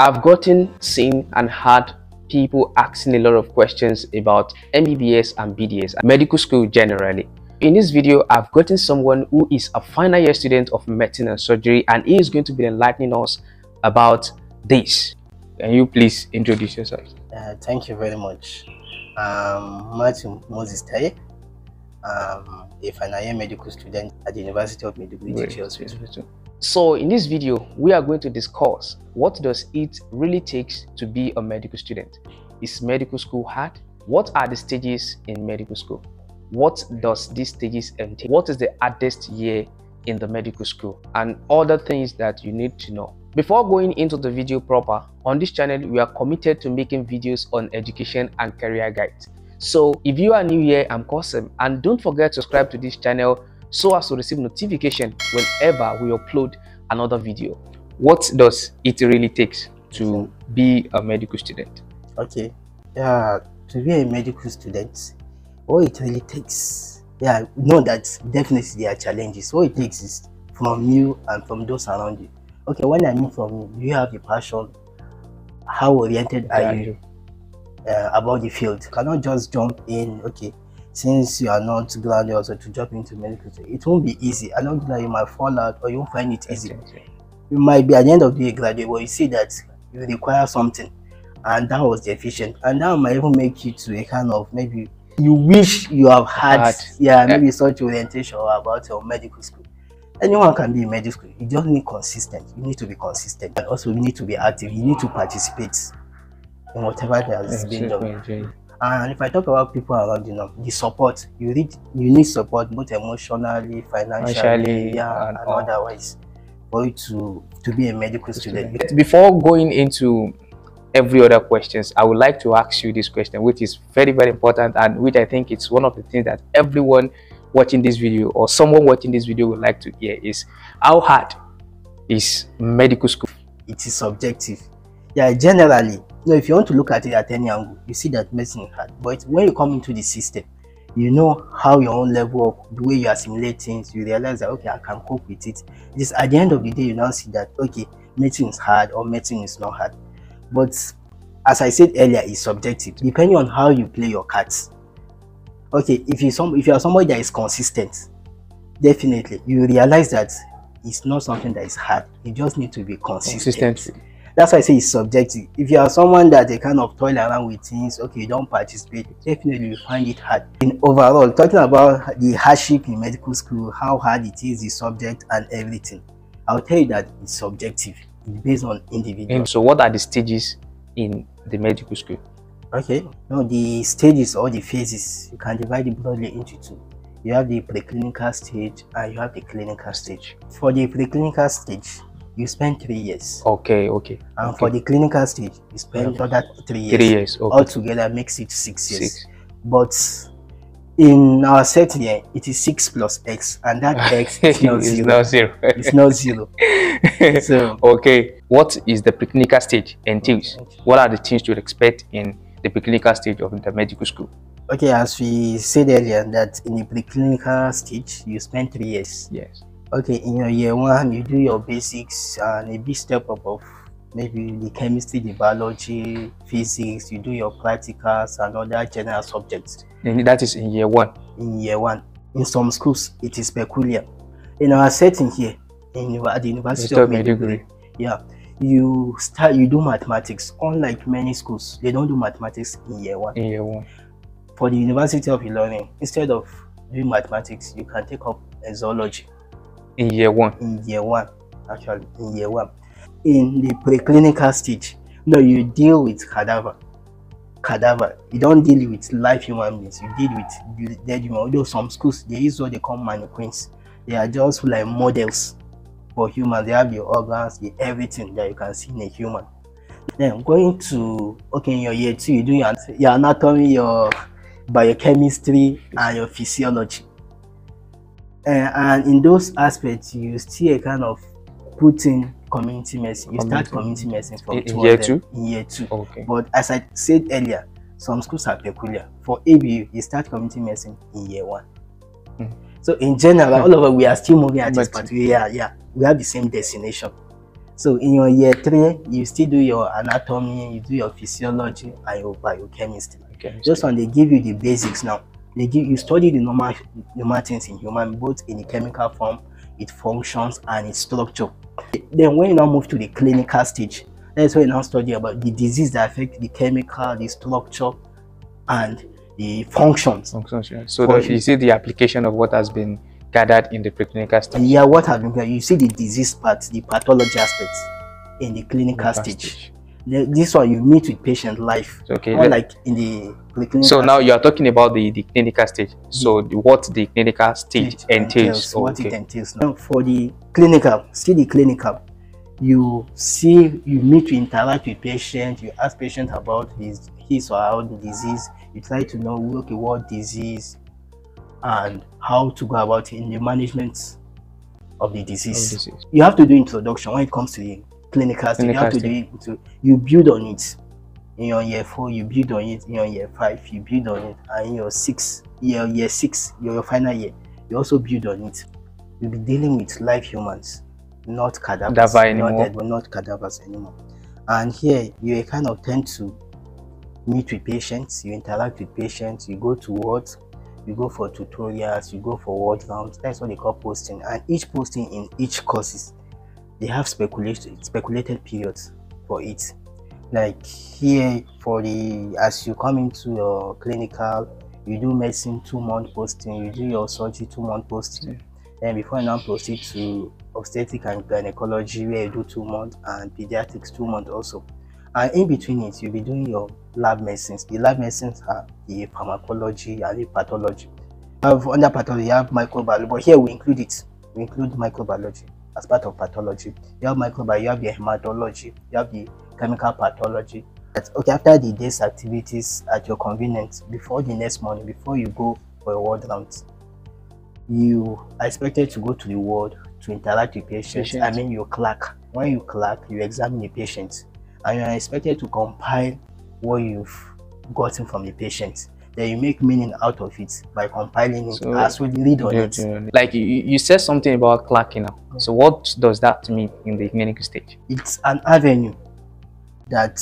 I've gotten, seen, and heard people asking a lot of questions about MBBS and BDS, medical school generally. In this video, I've gotten someone who is a final year student of medicine and surgery, and he is going to be enlightening us about this. Can you please introduce yourself? Uh, thank you very much. Um, Matthew Moses Taye. Um, a final year medical student at the University of Hospital. So in this video, we are going to discuss what does it really takes to be a medical student? Is medical school hard? What are the stages in medical school? What does these stages entail? What is the hardest year in the medical school? And other things that you need to know. Before going into the video proper, on this channel, we are committed to making videos on education and career guides. So if you are new here, I'm Quzeem and don't forget to subscribe to this channel so as to receive notification whenever we upload another video. What does it really takes to be a medical student? Okay, yeah, to be a medical student, what it really takes, yeah, know that definitely there are challenges. What it takes is from you and from those around you. Okay, when I mean from you, you have the passion. How oriented are you uh, about the field? You cannot just jump in. Okay, since you are not or to jump into medical it won't be easy. I don't that you might fall out or you won't find it easy. You might be at the end of the day graduate but you see that you require something and that was deficient and that might even make you to a kind of maybe you wish you have had yeah maybe such orientation about your medical school. Anyone can be in medical school. You just need consistent. You need to be consistent and also you need to be active. You need to participate in whatever that is being done and if I talk about people around you know, the support you need you need support both emotionally, financially, financially yeah, and, and otherwise for you to to be a medical student. Before going into every other questions, I would like to ask you this question, which is very, very important and which I think it's one of the things that everyone watching this video or someone watching this video would like to hear is how hard is medical school? It is subjective. Yeah, generally now, if you want to look at it at any angle, you see that medicine is hard. But when you come into the system, you know how your own level of the way you assimilate things, you realize that okay, I can cope with it. Just at the end of the day, you now see that okay, medicine is hard or medicine is not hard. But as I said earlier, it's subjective, depending on how you play your cards. Okay, if you some if you are somebody that is consistent, definitely you realize that it's not something that is hard. You just need to be consistent. consistent that's why I say it's subjective. If you are someone that they kind of toil around with things, okay, you don't participate, definitely you find it hard. In overall, talking about the hardship in medical school, how hard it is, the subject and everything, I'll tell you that it's subjective. It's based on individual. So what are the stages in the medical school? Okay, no, the stages or the phases, you can divide it broadly into two. You have the preclinical stage and you have the clinical stage. For the preclinical stage, you spend three years. Okay, okay. And okay. for the clinical stage, you spend another three years. Three years, okay. Altogether makes it six years. Six. But in our set here, it is six plus x, and that x is not zero. not zero. it's not zero. so okay, what is the preclinical stage entails? What are the things you expect in the preclinical stage of the medical school? Okay, as we said earlier, that in the preclinical stage, you spend three years. Yes okay in your year one you do your basics and a big step up of maybe the chemistry the biology physics you do your practicals and other general subjects. And that is in year one. In year one. In some schools it is peculiar. In our setting here in at the university of Maiduguri, yeah you start you do mathematics unlike many schools they don't do mathematics in year one. In year one. For the university of Ilorin instead of doing mathematics you can take up zoology in year one? In year one, actually, in year one. In the preclinical stage, no, you deal with cadaver. Cadaver. You don't deal with live human beings. You deal with dead human. Although some schools they use what they call mannequins. They are just like models for humans. They have the organs, the everything that you can see in a human. Then going to okay in your year two, you do your, your anatomy, your biochemistry, and your physiology uh, and in those aspects you still a kind of put in community medicine you start community. medicine from in, year two? in year two. Okay. But as i said earlier some schools are peculiar. For ABU you start community medicine in year one. Mm. so in general all of us we are still moving at this particular yeah yeah we have the same destination. So in your year three, you still do your anatomy, you do your physiology, and your biochemistry. Okay. Just when they give you the basics now, they give you study the normal normal things in human, both in the chemical form, its functions and its structure. Then when you now move to the clinical stage, that's when you now study about the disease that affect the chemical, the structure, and the functions. Functions, yeah. So that you see the application of what has been gathered in the preclinical stage. Yeah, what have been you see the disease part, the pathology aspects in the clinical Clinical stage. stage. This one you meet with patient life. Okay, like in the preclinical So now you are talking about the, the clinical stage. Mm. So the, what the clinical stage stage entails. what it entails. Now for the clinical, see the clinical, you see, you meet to interact with patient, you ask patient about his his or her disease, you try to know okay what disease and how to go about in the management of the Of disease. disease. You have to do introduction when it comes to the clinical stage. You have to do it to you build on it. In your year four, you build on it. In your year five, you build on it. And in your six, year year six, your, your final year, you also build on it. You'll be dealing with live humans, not cadavers. Cadaver not dead, but not cadavers anymore. And here you kind of tend to meet with patients, you interact with patients, you go to wards, you go for tutorials, you go for ward rounds. That's what they call posting. And each posting in each courses, they have speculated speculated periods for it. Like here for the as you come into your clinical, you do medicine two month posting, you do your surgery two month posting. Then before you now proceed to obstetric and gynecology where you do two months and pediatrics two months also. And in between it, you'll be doing your lab medicines. The lab medicines are the pharmacology and the pathology. Have under pathology, you have microbiology, but here we include it. We include microbiology as part of pathology. You have microbiology, you have the hematology, you have the chemical pathology. But, okay, after the day's activities at your convenience, before the next morning, before you go for a ward round, you are expected to go to the ward to interact with patients. Patients. I mean, you clerk. When you clerk, you examine the patient, and you are expected to compile what you've gotten from the patient. Then you make meaning out of it by compiling it So, as we read on it. Like you, you said something about clerking now. Mm. So what does that mean in the clinical stage? It's an avenue that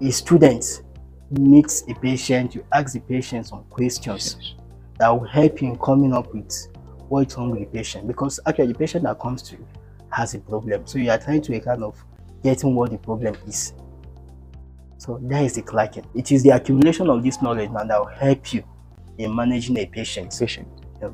a student meets a patient, you ask the patient some questions that will help you in coming up with what's wrong with the patient because actually the patient that comes to you has a problem so you are trying to kind of getting what the problem is so that is the clerking it is the accumulation of this knowledge now that will help you in managing a patient Patient. Yeah.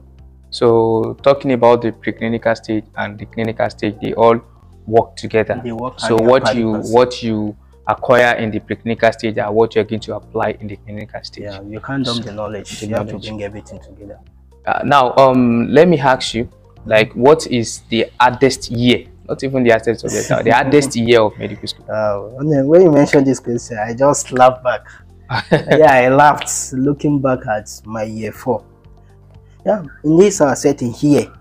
So talking about the preclinical stage and the clinical stage, they all work together. they work So what you what you acquire in the preclinical stage are what you're going to apply in the clinical stage. yeah you can't dump the knowledge The you have to bring everything together Uh, now, um, let me ask you, like, what is the hardest year? Not even the hardest subject, uh, the hardest year of medical school. uh, when you- mentioned this question i just laughed back yeah, I laughed looking back at my year four. Yeah, in this uh, setting here,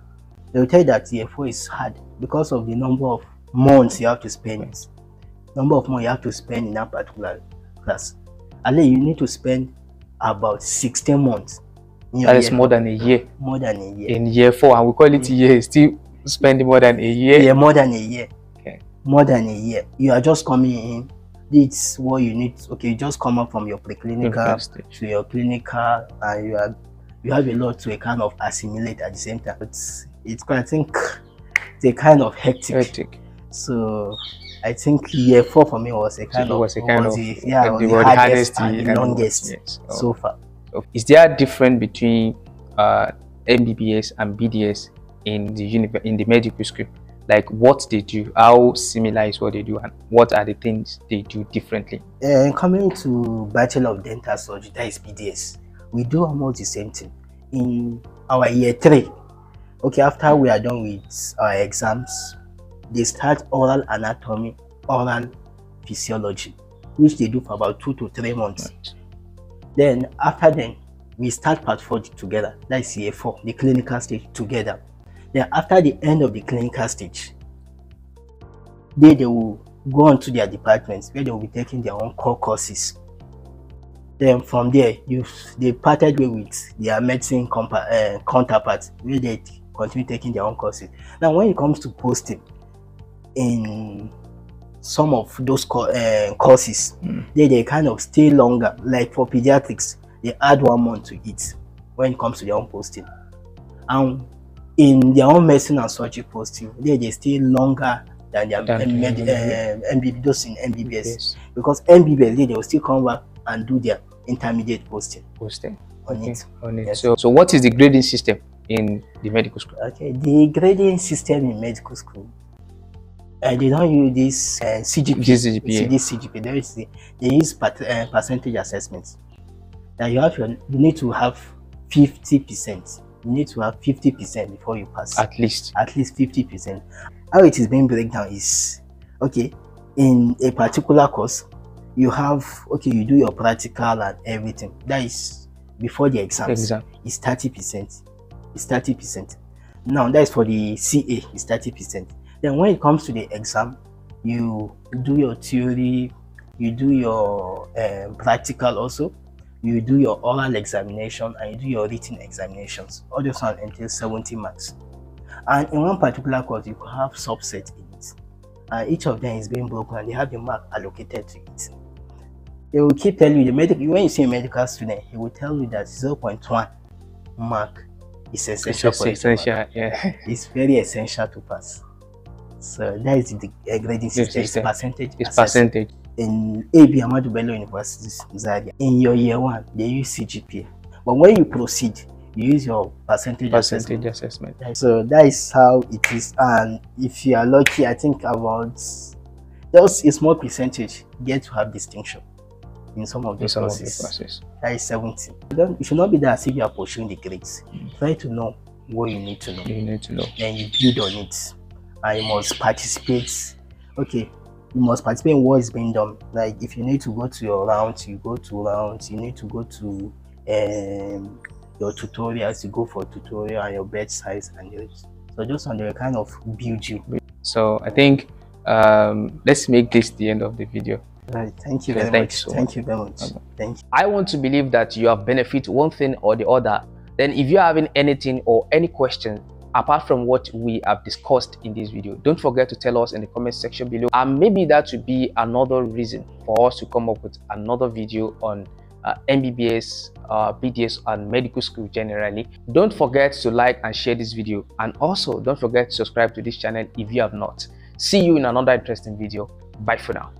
they will tell you that year four is hard because of the number of months you have to spend. Number of months you have to spend in that particular class. And then you need to spend about 16 months. That is more than a year. more than a year. In year four, and we call it year, still spending more than a year. Yeah, more than a year. Okay. More than a year. You are just coming in. It's what you need. Okay, you just come up from your preclinical Clinical to your clinical and you are you have a lot to kind of assimilate at the same time. It's it's I think it's a kind of hectic. Hectic. So I think year four for me was a So kind it of was a kind of the, yeah the, the hardest, and the longest yes. so far. Is there a difference between uh, MBBS and BDS in the in the medical school? Like what they do, how similar is what they do, and what are the things they do differently? Uh, coming to Bachelor of Dental Surgery, that is BDS, we do almost the same thing. In our year three, okay, after we are done with our exams, they start oral anatomy, oral physiology, which they do for about two to three months. Then after then, we start part four together. That's year four, the clinical stage together. Then after the end of the clinical stage, they, they will go on to their departments where they will be taking their own core courses. Then from there, you they parted way with their medicine compa- uh, counterparts where they continue taking their own courses. Now, when it comes to posting, in some of those co- uh, courses, Mm. they they kind of stay longer. Like for pediatrics, they add one month to it when it comes to their own posting, and in their own medicine and surgery posting, they they stay longer than their Than med- MBBS. uh, MBB, those in MBBS Yes. because MBBS they, they will still come back and do their intermediate posting Posting. on Okay. it. On it. Yes. So, so what is the grading system in the medical school? Okay, the grading system in medical school, uh, they don't use this uh, CGP. This is This CGP. There is the, they use part, uh, percentage assessments. Now you have your, you need to have fifty percent. You need to have fifty percent before you pass. At least. At least fifty percent. How it is being breakdown is okay. In a particular course, you have okay. You do your practical and everything. That is before the exams Exam. is 30 percent is 30 percent now that is for the CA is 30 percent then when it comes to the exam you do your theory you do your um, practical also you do your oral examination and you do your written examinations all those one entail 70 marks and in one particular course you have subset in it and each of them is being broken and they have the mark allocated to it they will keep telling you the medical when you see a medical student he will tell you that 0.1 mark is It's essential to essential. Yeah. it's very essential to pass so that is the grading system it's system. percentage It's assessment. percentage. In AB Ahmadu Bello University Zaria. In your year one they use CGPA but when you proceed you use your percentage, Percentage assessment. assessment. so that is how it is. And if you are lucky I think about just a small percentage get to have distinction in some of In those some of the courses. classes. that is 70 you, don't, should not be that as if you are pursuing the grades. Mm. Try to know what you need to know. You need to know. then you build on it. You must participate. Okay you must participate in what is being done. Like if you need to go to your rounds you go to rounds you need to go to um your tutorials. You go for tutorial and your bedside and rest. so just on the kind of build you. So I think um, let's make this the end of the video. right. Thank you very much. so thank you very much. Okay. thank you. I want to believe that you have benefit one thing or the other. Then if you're having anything or any question apart from what we have discussed in this video, don't forget to tell us in the comment section below. And maybe that would be another reason for us to come up with another video on uh, MBBS, uh, BDS and medical school generally. Don't forget to like and share this video. And also don't forget to subscribe to this channel if you have not. See you in another interesting video. Bye for now.